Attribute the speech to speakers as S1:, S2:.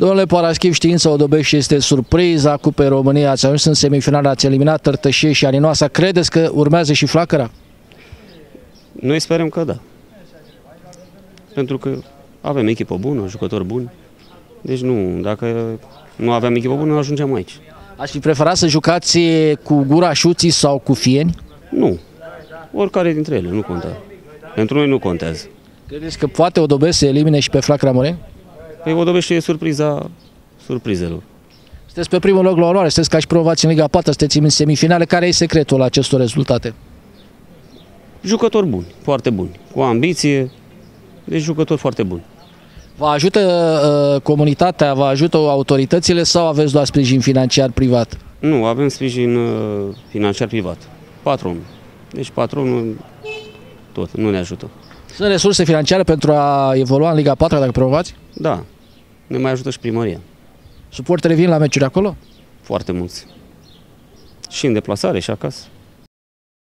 S1: Domnule Paraschiv, știința Odobești este surpriza Cupei României. Ați ajuns în semifinale, ați eliminat Tărtășie și Aninoasa. Credeți că urmează și Flacăra?
S2: Noi sperăm că da. Pentru că avem echipă bună, jucători buni. Deci nu, dacă nu aveam echipă bună, nu ajungeam aici.
S1: Aș fi preferat să jucați cu Gura Șuții sau cu Fieni?
S2: Nu. Oricare dintre ele, nu contează. Pentru noi nu contează.
S1: Credeți că poate Odobesc să elimine și pe Flacăra Moreni?
S2: Păi Odobește e surpriza surprizelor.
S1: Sunteți pe primul loc la onoare, sunteți ca și promovați în Liga 4, sunteți în semifinale. Care e secretul acestor rezultate?
S2: Jucători buni, foarte buni, cu ambiție, deci jucători foarte buni.
S1: Vă ajută uh, comunitatea, vă ajută autoritățile sau aveți doar sprijin financiar privat?
S2: Nu, avem sprijin uh, financiar privat. Patronul. Deci patronul tot, nu ne ajută.
S1: Sunt resurse financiare pentru a evolua în Liga 4 dacă promovați?
S2: Da, ne mai ajută și primăria.
S1: Suporterii vin la meciuri acolo?
S2: Foarte mulți. Și în deplasare și acasă.